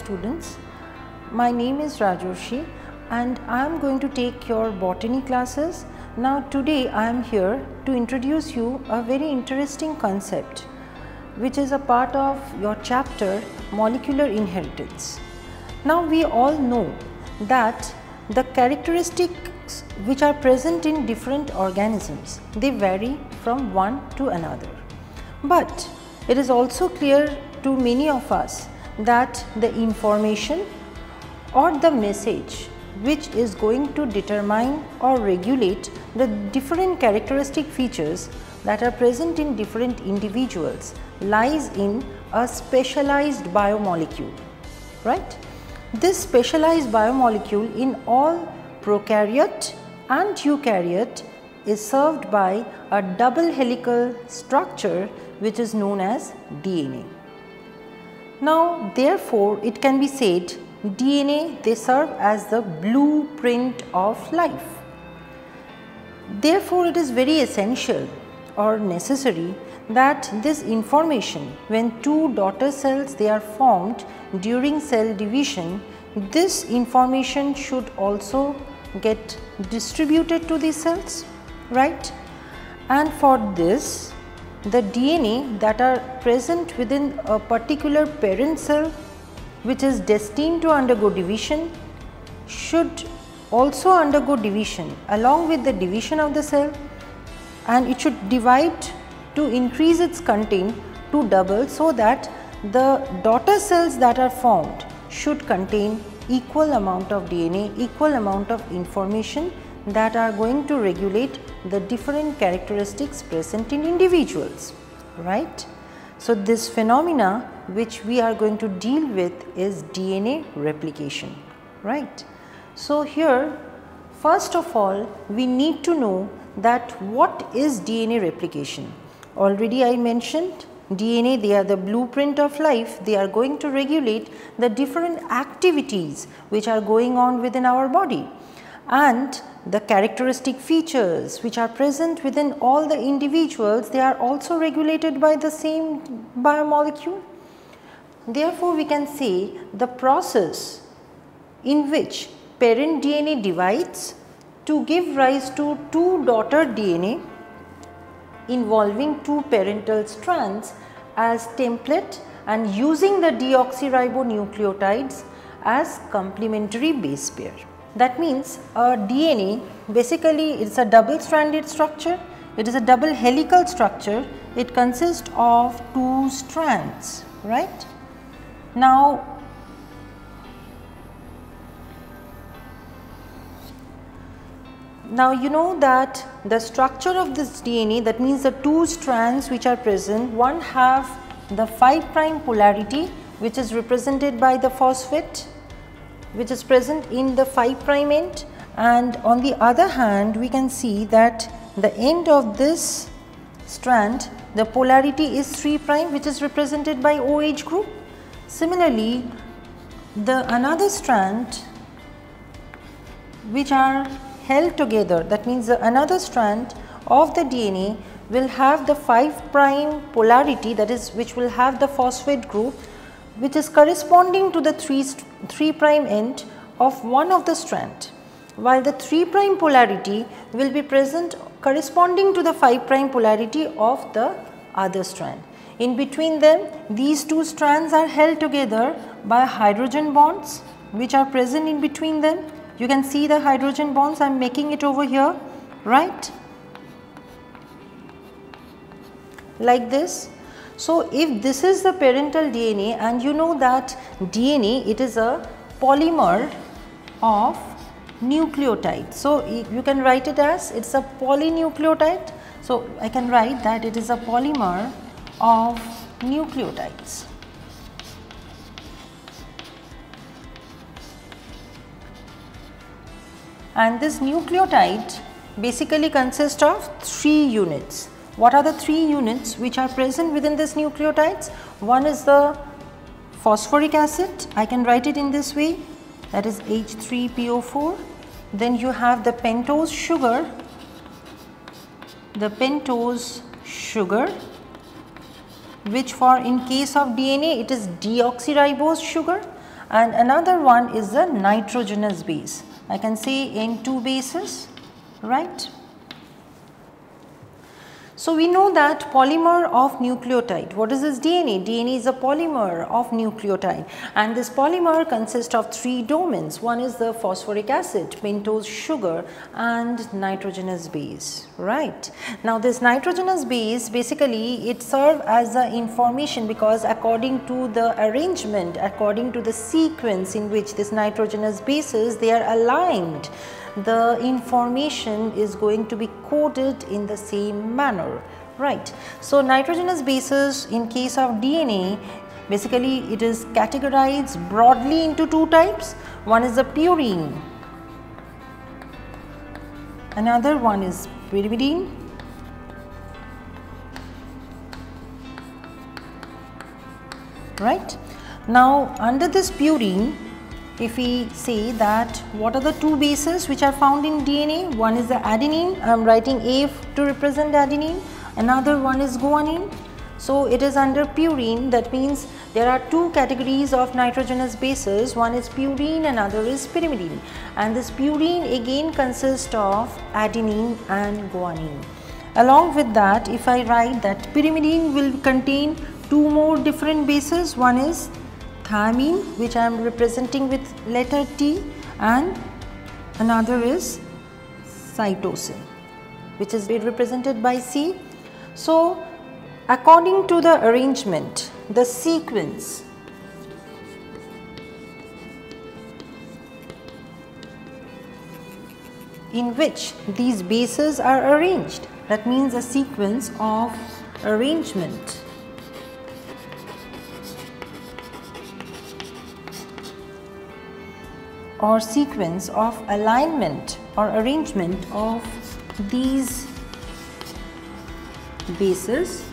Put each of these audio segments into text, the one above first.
Students, my name is Rajoshi and I am going to take your botany classes. Now today I am here to introduce you a very interesting concept which is a part of your chapter molecular inheritance. Now we all know that the characteristics which are present in different organisms they vary from one to another. But it is also clear to many of us that the information or the message which is going to determine or regulate the different characteristic features that are present in different individuals lies in a specialized biomolecule, right. This specialized biomolecule in all prokaryote and eukaryote is served by a double helical structure which is known as DNA. Now therefore, it can be said DNA they serve as the blueprint of life. Therefore, it is very essential or necessary that this information when two daughter cells they are formed during cell division, this information should also get distributed to the cells, right. And for this the DNA that are present within a particular parent cell which is destined to undergo division should also undergo division along with the division of the cell and it should divide to increase its content to double so that the daughter cells that are formed should contain equal amount of DNA, equal amount of information that are going to regulate the different characteristics present in individuals, right. So, this phenomena which we are going to deal with is DNA replication, right. So, here first of all we need to know that what is DNA replication. Already I mentioned DNA they are the blueprint of life they are going to regulate the different activities which are going on within our body and the characteristic features which are present within all the individuals they are also regulated by the same biomolecule. Therefore, we can say the process in which parent DNA divides to give rise to two daughter DNA involving two parental strands as template and using the deoxyribonucleotides as complementary base pair. That means a DNA basically it is a double stranded structure, it is a double helical structure, it consists of two strands, right. Now, now you know that the structure of this DNA that means the two strands which are present, one have the 5 prime polarity which is represented by the phosphate which is present in the 5 prime end and on the other hand we can see that the end of this strand the polarity is 3 prime which is represented by OH group. Similarly, the another strand which are held together that means the another strand of the DNA will have the 5 prime polarity that is which will have the phosphate group which is corresponding to the 3, 3 prime end of one of the strand while the 3 prime polarity will be present corresponding to the 5 prime polarity of the other strand. In between them these two strands are held together by hydrogen bonds which are present in between them. You can see the hydrogen bonds I am making it over here right like this so, if this is the parental DNA and you know that DNA it is a polymer of nucleotide. So, you can write it as it is a polynucleotide. So, I can write that it is a polymer of nucleotides. And this nucleotide basically consists of 3 units. What are the three units which are present within this nucleotides? One is the phosphoric acid, I can write it in this way that is H3PO4. Then you have the pentose sugar, the pentose sugar which for in case of DNA it is deoxyribose sugar and another one is the nitrogenous base. I can say N2 bases, right. So, we know that polymer of nucleotide, what is this DNA? DNA is a polymer of nucleotide and this polymer consists of three domains. One is the phosphoric acid, pentose sugar and nitrogenous base, right. Now, this nitrogenous base basically it serves as the information because according to the arrangement, according to the sequence in which this nitrogenous bases they are aligned the information is going to be coded in the same manner right. So, nitrogenous bases in case of DNA basically it is categorized broadly into two types one is the purine another one is pyrimidine right. Now, under this purine if we say that what are the two bases which are found in DNA, one is the adenine, I am writing A to represent adenine, another one is guanine. So, it is under purine. That means there are two categories of nitrogenous bases, one is purine another is pyrimidine. And this purine again consists of adenine and guanine. Along with that if I write that pyrimidine will contain two more different bases, one is thymine which I am representing with letter T and another is cytosine which is represented by C. So, according to the arrangement, the sequence in which these bases are arranged that means a sequence of arrangement or sequence of alignment or arrangement of these bases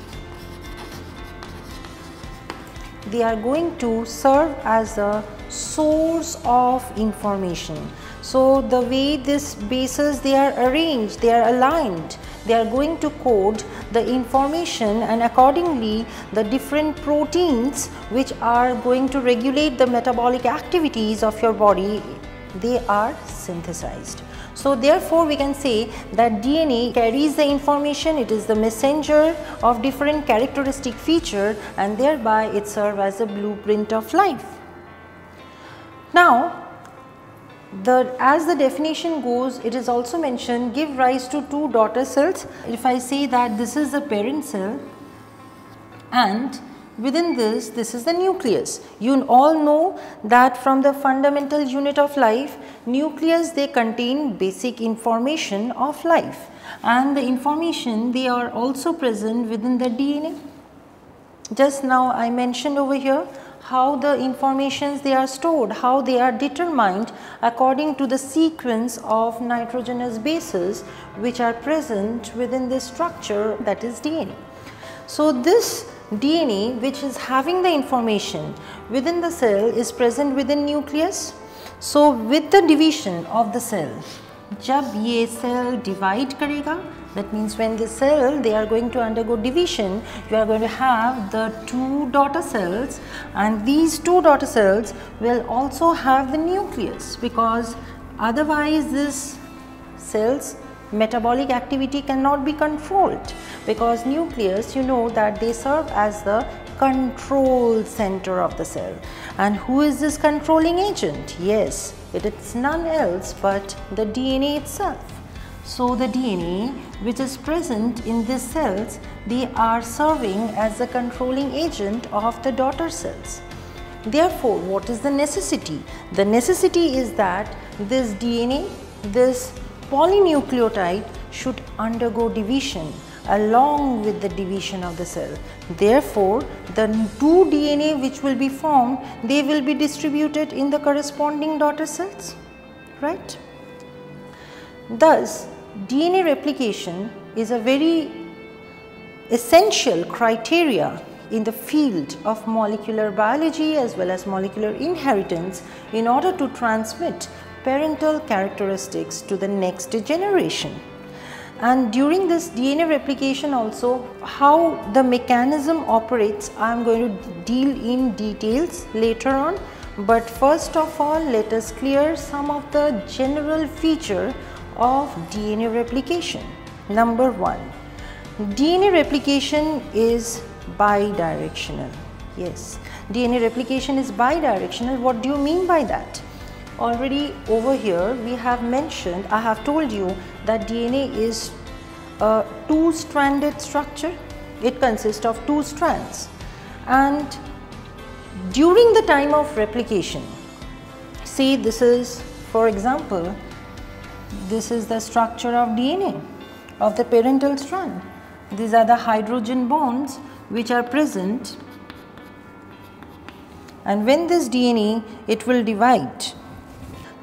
they are going to serve as a source of information. So, the way these bases they are arranged, they are aligned, they are going to code the information and accordingly the different proteins which are going to regulate the metabolic activities of your body they are synthesized. So therefore we can say that DNA carries the information, it is the messenger of different characteristic feature and thereby it serves as a blueprint of life. Now the as the definition goes it is also mentioned give rise to two daughter cells. If I say that this is the parent cell and Within this, this is the nucleus. You all know that from the fundamental unit of life, nucleus they contain basic information of life and the information they are also present within the DNA. Just now I mentioned over here how the informations they are stored, how they are determined according to the sequence of nitrogenous bases which are present within this structure that is DNA. So, this DNA which is having the information within the cell is present within nucleus. So, with the division of the cell, जब ये cell divide करेगा that means when the cell they are going to undergo division you are going to have the two daughter cells and these two daughter cells will also have the nucleus because otherwise this cells metabolic activity cannot be controlled because nucleus you know that they serve as the control center of the cell. And who is this controlling agent? Yes it is none else but the DNA itself so the DNA which is present in these cells they are serving as the controlling agent of the daughter cells therefore what is the necessity the necessity is that this DNA this polynucleotide should undergo division along with the division of the cell. Therefore, the two DNA which will be formed, they will be distributed in the corresponding daughter cells, right. Thus, DNA replication is a very essential criteria in the field of molecular biology as well as molecular inheritance in order to transmit parental characteristics to the next generation. And during this DNA replication also how the mechanism operates I am going to deal in details later on. But first of all, let us clear some of the general feature of DNA replication. Number one, DNA replication is bidirectional. Yes, DNA replication is bidirectional. What do you mean by that? Already over here we have mentioned, I have told you that DNA is a two-stranded structure. It consists of two strands and during the time of replication, see this is for example, this is the structure of DNA of the parental strand. These are the hydrogen bonds which are present and when this DNA it will divide.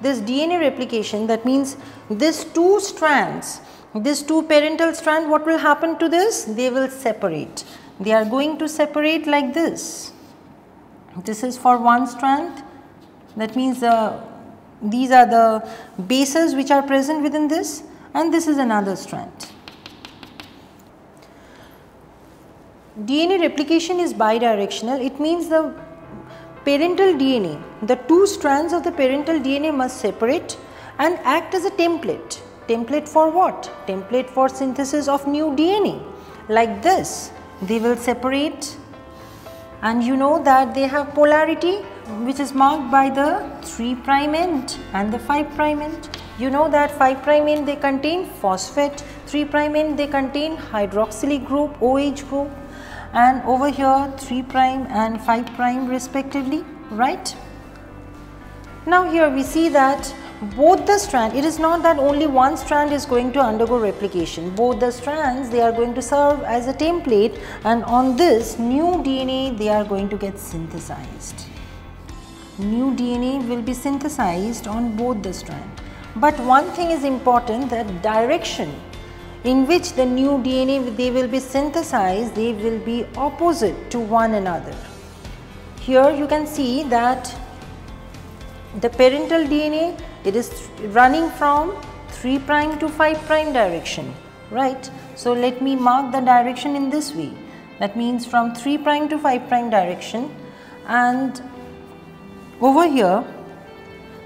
This DNA replication that means these two strands, these two parental strand what will happen to this? They will separate. They are going to separate like this. This is for one strand that means uh, these are the bases which are present within this and this is another strand. DNA replication is bidirectional. It means the parental DNA, the two strands of the parental DNA must separate and act as a template. Template for what? Template for synthesis of new DNA. Like this, they will separate and you know that they have polarity which is marked by the 3 prime end and the 5 prime end. You know that 5 prime end they contain phosphate, 3 prime end they contain hydroxyl group, OH group and over here 3 prime and 5 prime respectively, right? Now here we see that both the strand, it is not that only one strand is going to undergo replication. Both the strands, they are going to serve as a template and on this new DNA, they are going to get synthesized. New DNA will be synthesized on both the strand. But one thing is important that direction in which the new DNA they will be synthesized, they will be opposite to one another. Here you can see that the parental DNA it is running from 3 prime to 5 prime direction right. So let me mark the direction in this way that means from 3 prime to 5 prime direction and over here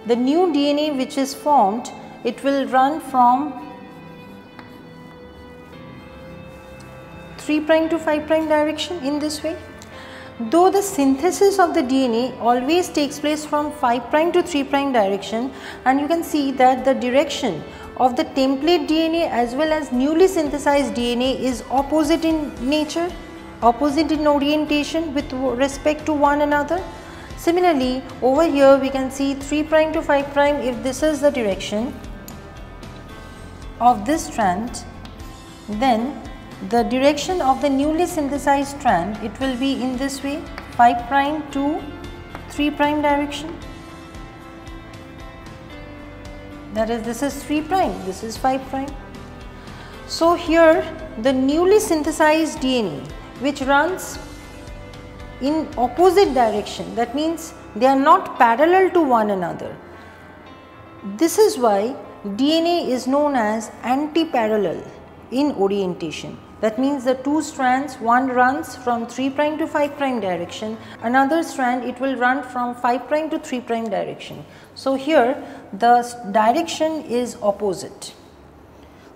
the new DNA which is formed it will run from 3 prime to 5 prime direction in this way. Though the synthesis of the DNA always takes place from 5 prime to 3 prime direction and you can see that the direction of the template DNA as well as newly synthesized DNA is opposite in nature, opposite in orientation with respect to one another. Similarly, over here we can see 3 prime to 5 prime if this is the direction of this strand then the direction of the newly synthesized strand it will be in this way 5 prime to 3 prime direction. That is this is 3 prime this is 5 prime. So here the newly synthesized DNA which runs in opposite direction that means they are not parallel to one another this is why DNA is known as anti-parallel in orientation that means the two strands, one runs from 3 prime to 5 prime direction, another strand it will run from 5 prime to 3 prime direction. So here the direction is opposite.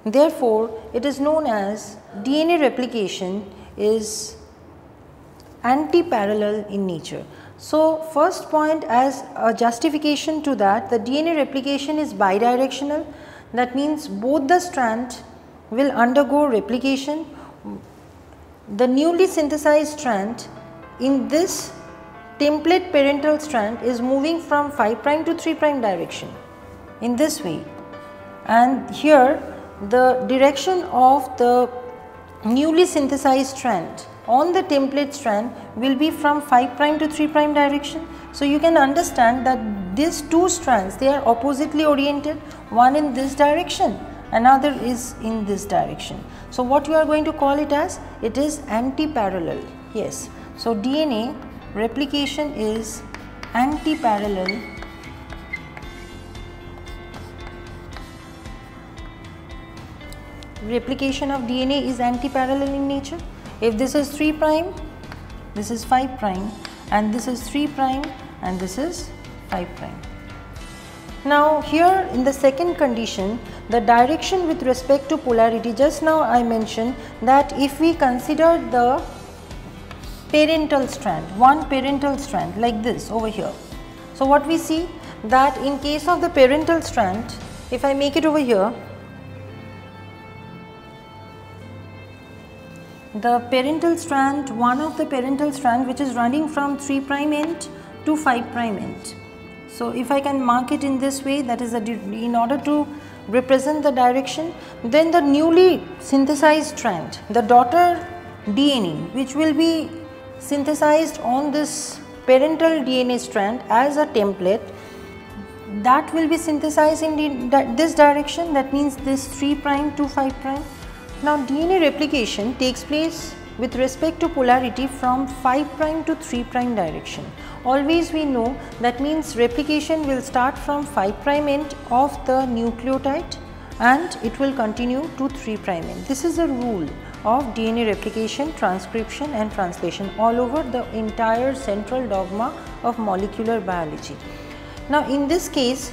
Therefore, it is known as DNA replication is anti-parallel in nature. So, first point as a justification to that the DNA replication is bidirectional that means both the strand will undergo replication. The newly synthesized strand in this template parental strand is moving from 5 prime to 3 prime direction in this way and here the direction of the newly synthesized strand on the template strand will be from 5 prime to 3 prime direction. So, you can understand that these two strands they are oppositely oriented one in this direction another is in this direction. So, what you are going to call it as? It is anti-parallel, yes. So, DNA replication is anti-parallel replication of DNA is anti-parallel in nature. If this is 3 prime, this is 5 prime and this is 3 prime and this is 5 prime. Now here in the second condition the direction with respect to polarity just now I mentioned that if we consider the parental strand one parental strand like this over here. So what we see that in case of the parental strand if I make it over here the parental strand one of the parental strand which is running from 3 prime end to 5 prime end so, if I can mark it in this way that is in order to represent the direction then the newly synthesized strand the daughter DNA which will be synthesized on this parental DNA strand as a template that will be synthesized in this direction that means this 3 prime to 5 prime. Now DNA replication takes place with respect to polarity from 5 prime to 3 prime direction. Always we know that means replication will start from 5 prime end of the nucleotide and it will continue to 3 prime end. This is a rule of DNA replication, transcription and translation all over the entire central dogma of molecular biology. Now in this case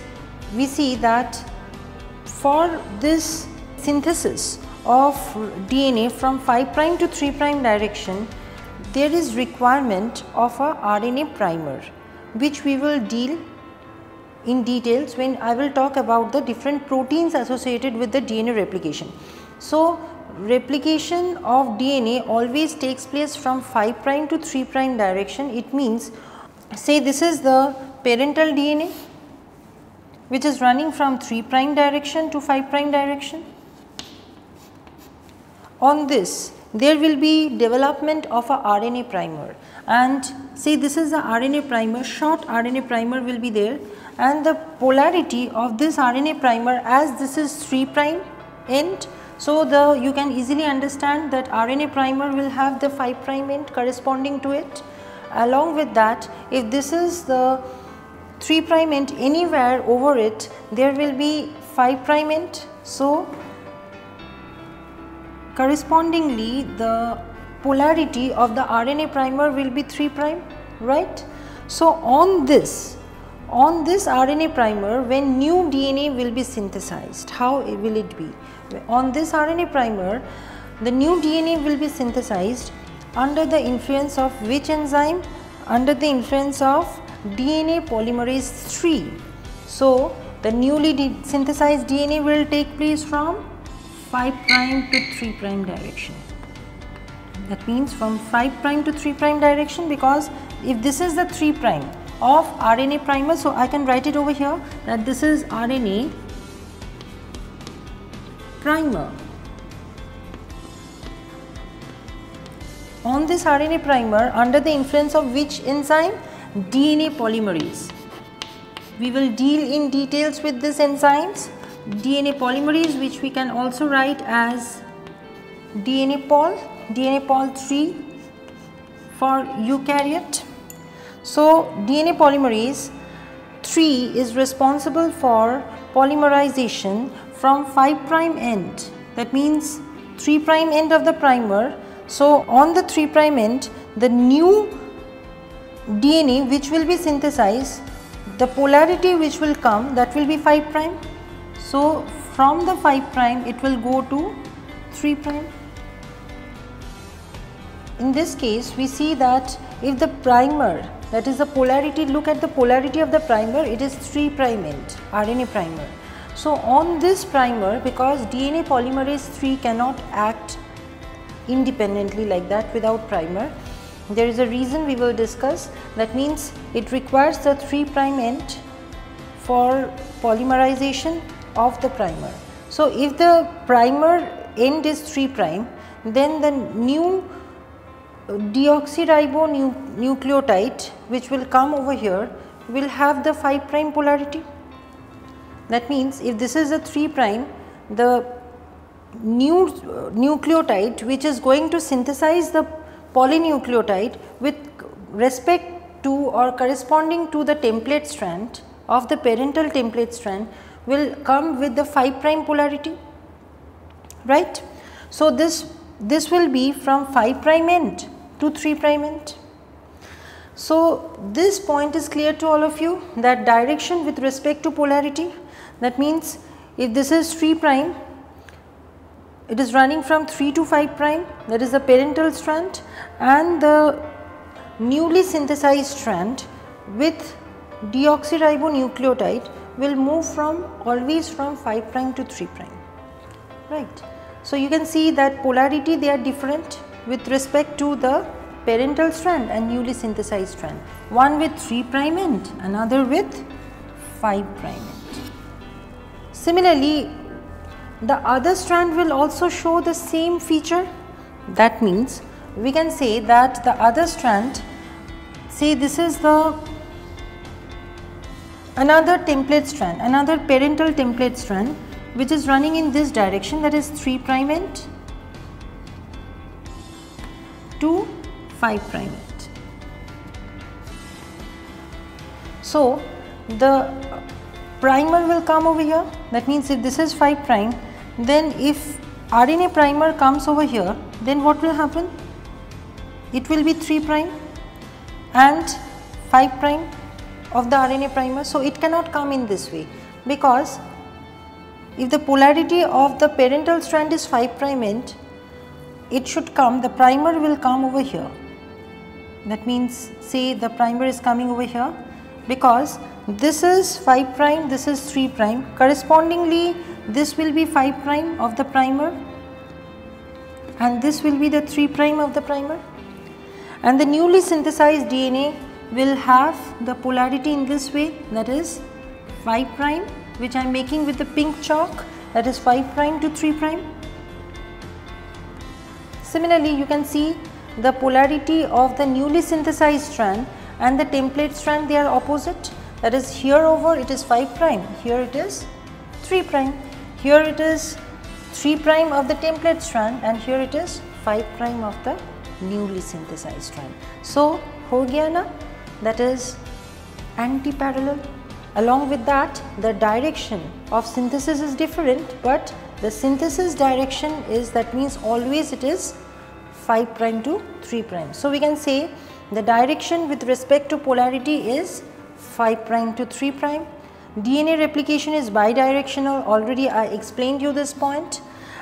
we see that for this synthesis of DNA from 5 prime to 3 prime direction, there is requirement of a RNA primer which we will deal in details when I will talk about the different proteins associated with the DNA replication. So, replication of DNA always takes place from 5 prime to 3 prime direction. It means say this is the parental DNA which is running from 3 prime direction to 5 prime direction on this there will be development of a RNA primer and say this is the RNA primer short RNA primer will be there and the polarity of this RNA primer as this is 3 prime end. So, the you can easily understand that RNA primer will have the 5 prime end corresponding to it. Along with that if this is the 3 prime end anywhere over it there will be 5 prime end. So, correspondingly the polarity of the RNA primer will be 3 prime right. So, on this on this RNA primer when new DNA will be synthesized how will it be on this RNA primer the new DNA will be synthesized under the influence of which enzyme under the influence of DNA polymerase 3. So, the newly synthesized DNA will take place from 5 prime to 3 prime direction. That means from 5 prime to 3 prime direction because if this is the 3 prime of RNA primer, so I can write it over here that this is RNA primer. On this RNA primer under the influence of which enzyme? DNA polymerase. We will deal in details with these enzymes DNA polymerase which we can also write as DNA pol, DNA pol 3 for eukaryote. So, DNA polymerase 3 is responsible for polymerization from 5 prime end that means 3 prime end of the primer. So, on the 3 prime end the new DNA which will be synthesized the polarity which will come that will be 5 prime so, from the 5 prime it will go to 3 prime. In this case we see that if the primer that is the polarity look at the polarity of the primer it is 3 prime end RNA primer. So, on this primer because DNA polymerase 3 cannot act independently like that without primer there is a reason we will discuss that means it requires the 3 prime end for polymerization of the primer. So, if the primer end is 3 prime then the new deoxyribonucleotide which will come over here will have the 5 prime polarity. That means, if this is a 3 prime the new nucleotide which is going to synthesize the polynucleotide with respect to or corresponding to the template strand of the parental template strand will come with the 5 prime polarity right. So, this this will be from 5 prime end to 3 prime end. So, this point is clear to all of you that direction with respect to polarity that means if this is 3 prime it is running from 3 to 5 prime that is the parental strand and the newly synthesized strand with deoxyribonucleotide will move from always from 5 prime to 3 prime right. So, you can see that polarity they are different with respect to the parental strand and newly synthesized strand one with 3 prime end another with 5 prime end. Similarly, the other strand will also show the same feature that means we can say that the other strand say this is the another template strand another parental template strand which is running in this direction that is 3 prime end to 5 prime end. So, the primer will come over here that means if this is 5 prime then if RNA primer comes over here then what will happen? It will be 3 prime and 5 prime of the RNA primer. So, it cannot come in this way because if the polarity of the parental strand is 5 prime end, it should come, the primer will come over here. That means say the primer is coming over here because this is 5 prime, this is 3 prime. Correspondingly, this will be 5 prime of the primer and this will be the 3 prime of the primer. And the newly synthesized DNA will have the polarity in this way that is 5 prime which I am making with the pink chalk that is 5 prime to 3 prime. Similarly, you can see the polarity of the newly synthesized strand and the template strand they are opposite that is here over it is 5 prime, here it is 3 prime, here it is 3 prime of the template strand and here it is 5 prime of the newly synthesized strand. So, ho that is anti-parallel Along with that, the direction of synthesis is different, but the synthesis direction is that means always it is 5 prime to 3 prime. So, we can say the direction with respect to polarity is 5 prime to 3 prime. DNA replication is bidirectional already I explained you this point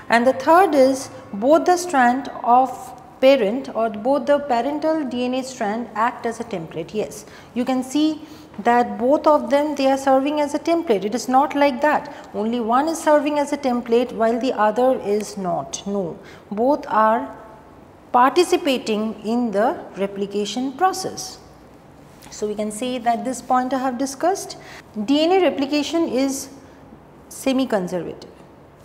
and the third is both the strand of parent or both the parental DNA strand act as a template. Yes, you can see that both of them they are serving as a template. It is not like that. Only one is serving as a template while the other is not. No, both are participating in the replication process. So, we can say that this point I have discussed. DNA replication is semi-conservative.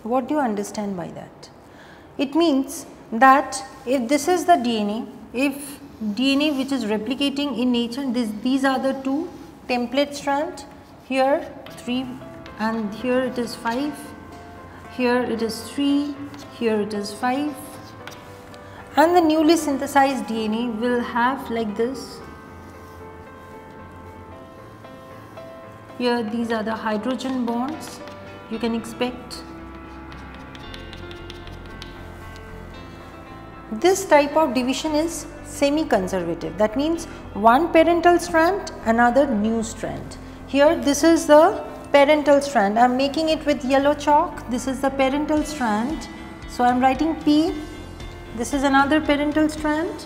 What do you understand by that? It means that if this is the DNA, if DNA which is replicating in nature, this, these are the two template strands, here 3 and here it is 5, here it is 3, here it is 5 and the newly synthesized DNA will have like this. Here these are the hydrogen bonds you can expect This type of division is semi-conservative. That means one parental strand another new strand. Here this is the parental strand. I am making it with yellow chalk. This is the parental strand. So, I am writing P. This is another parental strand.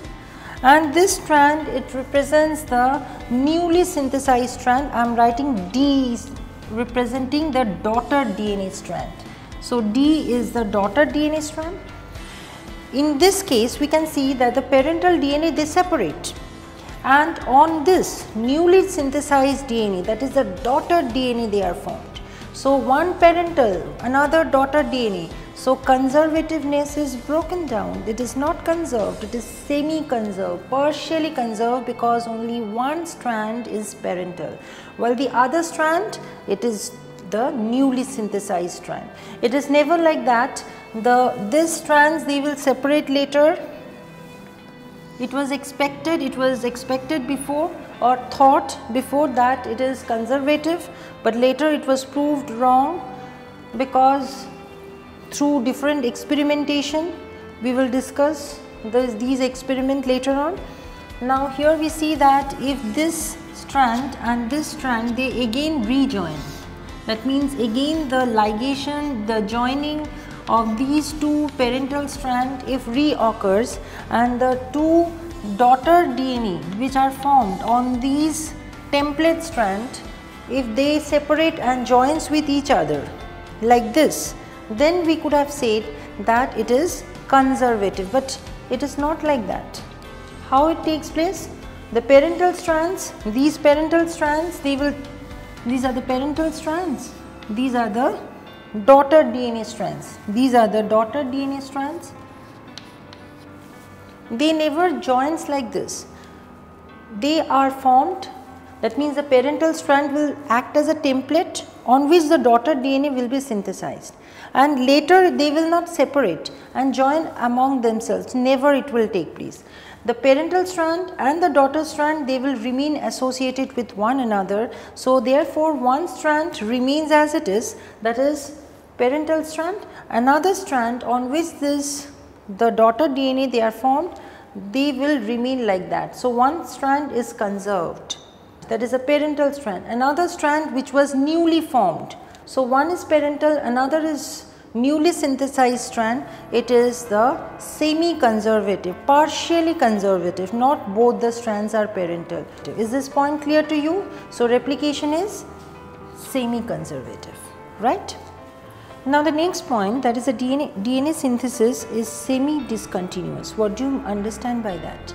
And this strand it represents the newly synthesized strand. I am writing D representing the daughter DNA strand. So, D is the daughter DNA strand in this case, we can see that the parental DNA they separate and on this newly synthesized DNA that is the daughter DNA they are formed. So, one parental another daughter DNA. So, conservativeness is broken down it is not conserved it is semi conserved partially conserved because only one strand is parental while the other strand it is the newly synthesized strand. It is never like that the this strands they will separate later. It was expected, it was expected before or thought before that it is conservative, but later it was proved wrong because through different experimentation we will discuss this, these experiment later on. Now here we see that if this strand and this strand they again rejoin. That means again the ligation, the joining of these two parental strand if reoccurs and the two daughter DNA which are formed on these template strand if they separate and joins with each other like this then we could have said that it is conservative but it is not like that. How it takes place? The parental strands, these parental strands they will, these are the parental strands, these are the daughter DNA strands, these are the daughter DNA strands. They never joins like this, they are formed. That means the parental strand will act as a template on which the daughter DNA will be synthesized. And later they will not separate and join among themselves. Never it will take place. The parental strand and the daughter strand they will remain associated with one another. So, therefore, one strand remains as it is that is parental strand another strand on which this the daughter DNA they are formed they will remain like that. So, one strand is conserved that is a parental strand another strand which was newly formed. So, one is parental another is newly synthesized strand it is the semi conservative partially conservative not both the strands are parental. Is this point clear to you? So replication is semi conservative right? Now the next point that is a dna dna synthesis is semi discontinuous what do you understand by that?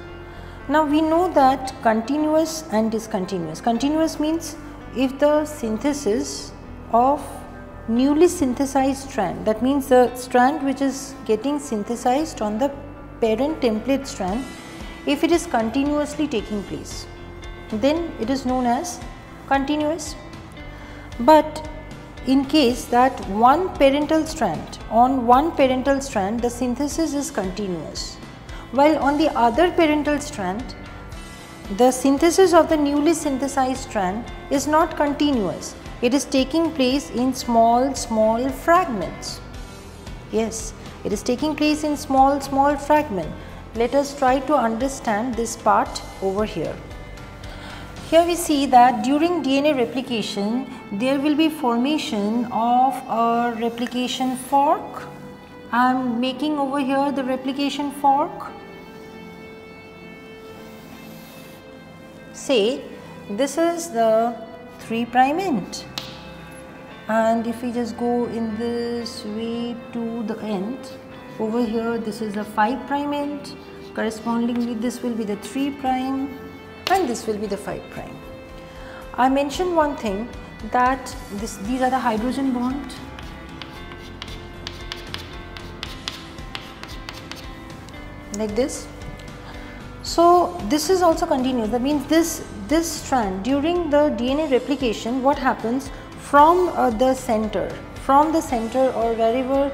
Now we know that continuous and discontinuous. Continuous means if the synthesis of newly synthesized strand. That means the strand which is getting synthesized on the parent template strand if it is continuously taking place then it is known as continuous. But in case that one parental strand on one parental strand the synthesis is continuous while on the other parental strand the synthesis of the newly synthesized strand is not continuous it is taking place in small, small fragments. Yes, it is taking place in small, small fragment. Let us try to understand this part over here. Here we see that during DNA replication, there will be formation of a replication fork. I am making over here the replication fork. Say this is the 3 prime end and if we just go in this way to the end over here this is the 5 prime end correspondingly this will be the 3 prime and this will be the 5 prime. I mentioned one thing that this these are the hydrogen bond like this. So this is also continuous that means this this strand during the DNA replication what happens from uh, the center, from the center or wherever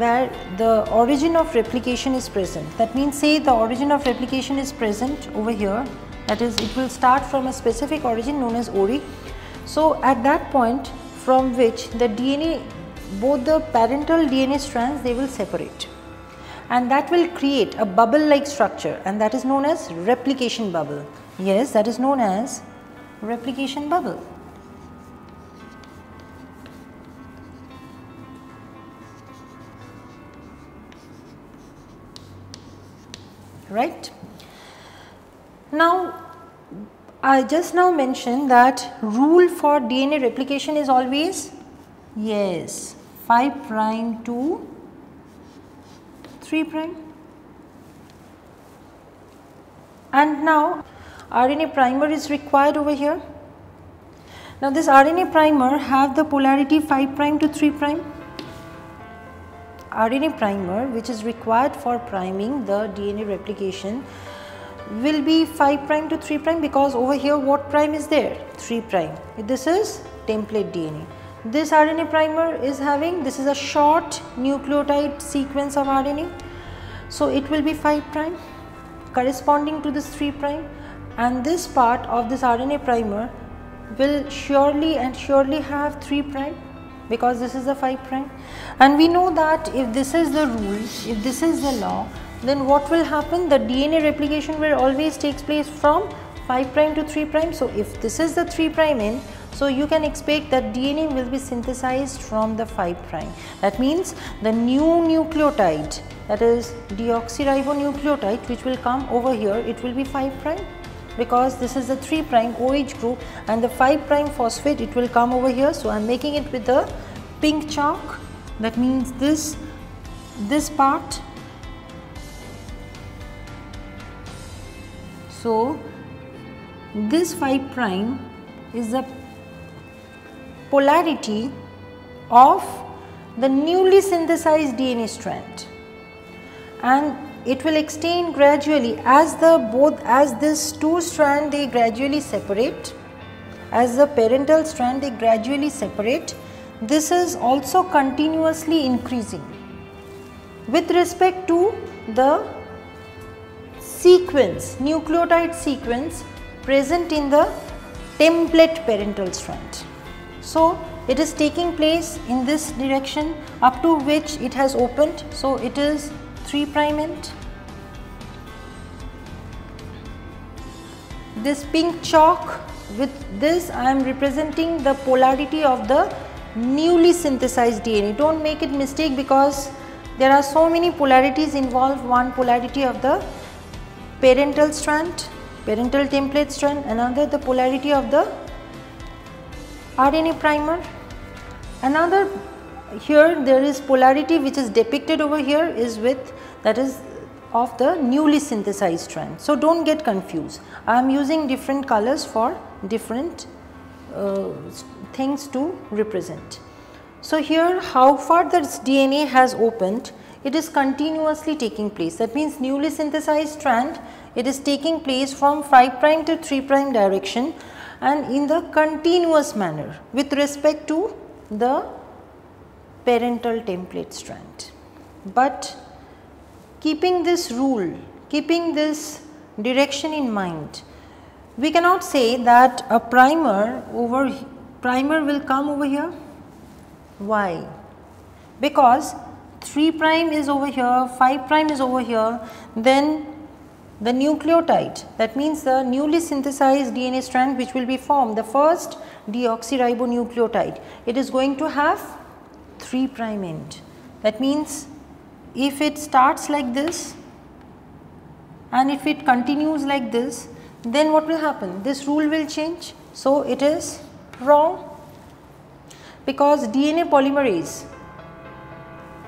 where the origin of replication is present. That means say the origin of replication is present over here that is it will start from a specific origin known as ORI. So at that point from which the DNA both the parental DNA strands they will separate and that will create a bubble like structure and that is known as replication bubble. Yes that is known as replication bubble. Right. Now, I just now mentioned that rule for DNA replication is always yes 5 prime to 3 prime and now RNA primer is required over here. Now this RNA primer have the polarity 5 prime to 3 prime RNA primer which is required for priming the DNA replication will be 5 prime to 3 prime because over here what prime is there? 3 prime. This is template DNA this RNA primer is having this is a short nucleotide sequence of RNA so it will be 5 prime corresponding to this 3 prime. And this part of this RNA primer will surely and surely have 3 prime because this is the 5 prime and we know that if this is the rule if this is the law then what will happen? The DNA replication will always takes place from 5 prime to 3 prime. So, if this is the 3 prime end, so you can expect that DNA will be synthesized from the 5 prime. That means the new nucleotide that is deoxyribonucleotide which will come over here it will be 5 prime because this is the 3 prime OH group and the 5 prime phosphate it will come over here. So, I am making it with the pink chalk that means this this part. So, this 5 prime is the polarity of the newly synthesized DNA strand and it will extend gradually as the both as this two strand they gradually separate as the parental strand they gradually separate this is also continuously increasing with respect to the sequence nucleotide sequence present in the template parental strand. So, it is taking place in this direction up to which it has opened. So, it is 3 prime end. This pink chalk with this I am representing the polarity of the newly synthesized DNA. Do not make it mistake because there are so many polarities involved. One polarity of the parental strand, parental template strand, another the polarity of the RNA primer. Another here there is polarity which is depicted over here is with that is of the newly synthesized strand. So, do not get confused. I am using different colors for different uh, things to represent. So, here how far this DNA has opened it is continuously taking place that means newly synthesized strand it is taking place from 5 prime to 3 prime direction and in the continuous manner with respect to the parental template strand. But keeping this rule, keeping this direction in mind, we cannot say that a primer over primer will come over here. Why? Because 3 prime is over here, 5 prime is over here, then the nucleotide that means the newly synthesized DNA strand which will be formed the first deoxyribonucleotide it is going to have 3 prime end. That means if it starts like this and if it continues like this then what will happen? This rule will change. So, it is wrong because DNA polymerase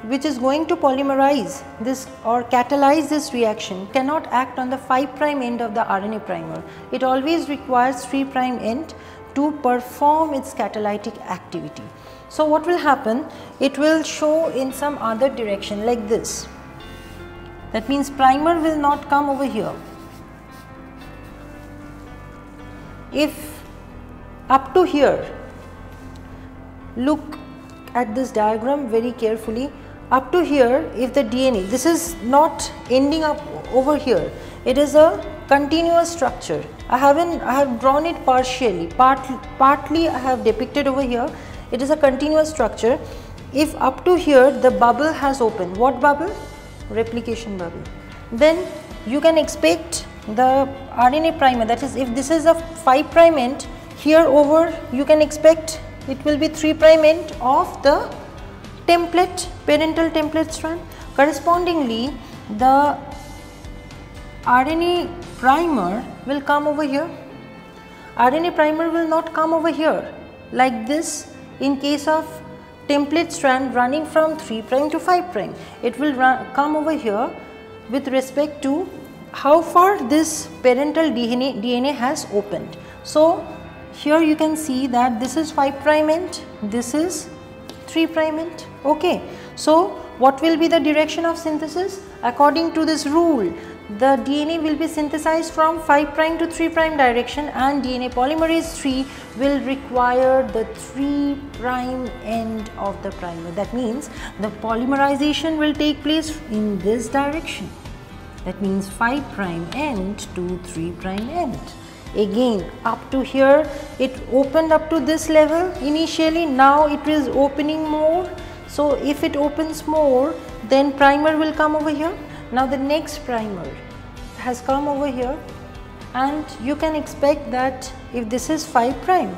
which is going to polymerize this or catalyze this reaction cannot act on the 5 prime end of the RNA primer. It always requires 3 prime end to perform its catalytic activity. So, what will happen? It will show in some other direction like this. That means primer will not come over here. If up to here, look at this diagram very carefully, up to here if the DNA, this is not ending up over here, it is a continuous structure. I haven't, I have drawn it partially, part, partly I have depicted over here it is a continuous structure. If up to here the bubble has opened, what bubble? Replication bubble. Then you can expect the RNA primer that is if this is a 5 prime end here over you can expect it will be 3 prime end of the template parental template strand correspondingly the RNA primer will come over here RNA primer will not come over here like this in case of template strand running from 3 prime to 5 prime. It will run, come over here with respect to how far this parental DNA, DNA has opened. So, here you can see that this is 5 prime end, this is 3 prime end. Okay. So, what will be the direction of synthesis? According to this rule, the DNA will be synthesized from 5 prime to 3 prime direction and DNA polymerase 3 will require the 3 prime end of the primer. That means the polymerization will take place in this direction. That means 5 prime end to 3 prime end. Again up to here it opened up to this level initially now it is opening more. So if it opens more then primer will come over here Now the next primer has come over here and you can expect that if this is 5 prime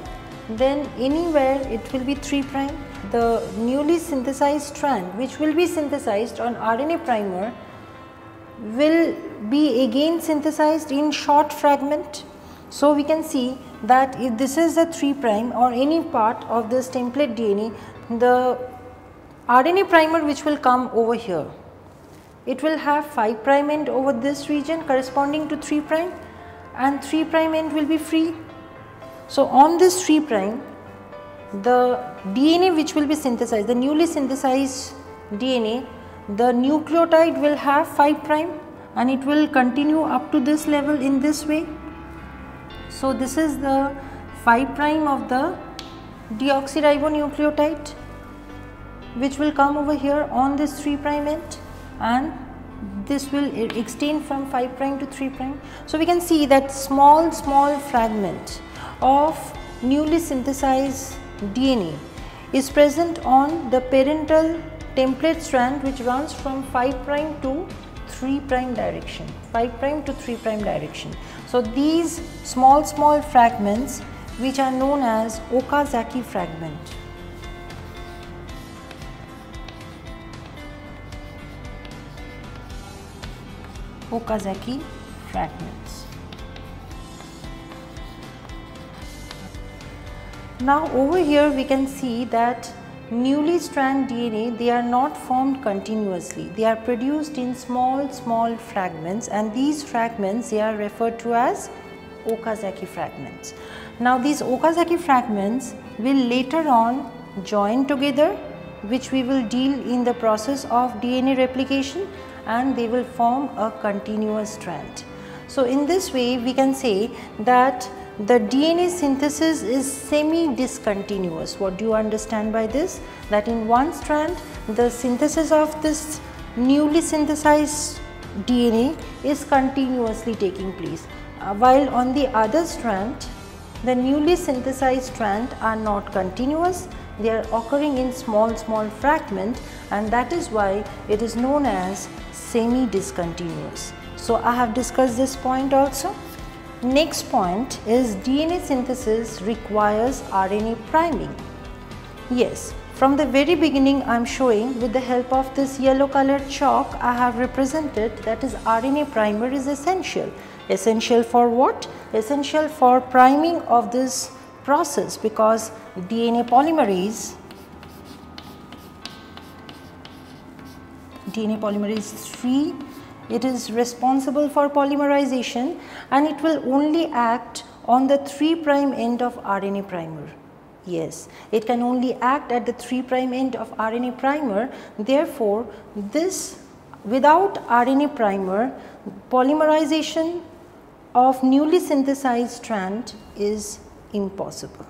then anywhere it will be 3 prime. The newly synthesized strand which will be synthesized on RNA primer will be again synthesized in short fragment. So, we can see that if this is a 3 prime or any part of this template DNA, the RNA primer which will come over here, it will have 5 prime end over this region corresponding to 3 prime and 3 prime end will be free. So, on this 3 prime, the DNA which will be synthesized, the newly synthesized DNA the nucleotide will have 5 prime and it will continue up to this level in this way. So, this is the 5 prime of the deoxyribonucleotide which will come over here on this 3 prime end and this will extend from 5 prime to 3 prime. So, we can see that small small fragment of newly synthesized DNA is present on the parental template strand which runs from 5 prime to 3 prime direction 5 prime to 3 prime direction. So, these small small fragments which are known as Okazaki fragment. Okazaki fragments. Now over here we can see that newly strand DNA, they are not formed continuously. They are produced in small, small fragments and these fragments, they are referred to as Okazaki fragments. Now these Okazaki fragments will later on join together which we will deal in the process of DNA replication and they will form a continuous strand. So in this way we can say that the DNA synthesis is semi-discontinuous. What do you understand by this? That in one strand, the synthesis of this newly synthesized DNA is continuously taking place, uh, while on the other strand, the newly synthesized strand are not continuous, they are occurring in small small fragment and that is why it is known as semi-discontinuous. So, I have discussed this point also. Next point is DNA synthesis requires RNA priming. Yes, from the very beginning I am showing with the help of this yellow colored chalk I have represented that is RNA primer is essential. Essential for what? Essential for priming of this process because DNA polymerase DNA polymerase 3 it is responsible for polymerization and it will only act on the 3 prime end of RNA primer. Yes, it can only act at the 3 prime end of RNA primer. Therefore, this without RNA primer polymerization of newly synthesized strand is impossible.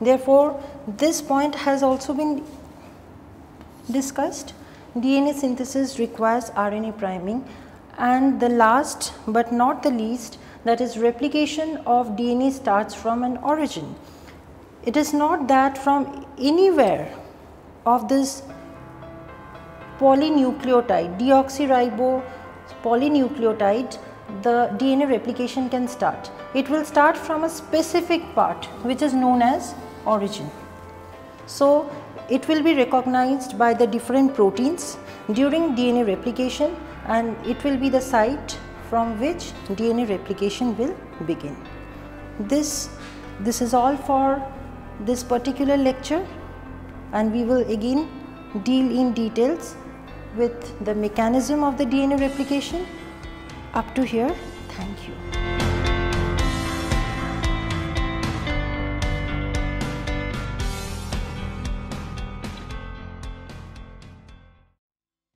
Therefore, this point has also been discussed. DNA synthesis requires RNA priming and the last but not the least that is replication of DNA starts from an origin. It is not that from anywhere of this polynucleotide, deoxyribo polynucleotide, the DNA replication can start. It will start from a specific part which is known as origin. So, it will be recognized by the different proteins during DNA replication and it will be the site from which DNA replication will begin. This, this is all for this particular lecture and we will again deal in details with the mechanism of the DNA replication. Up to here, thank you.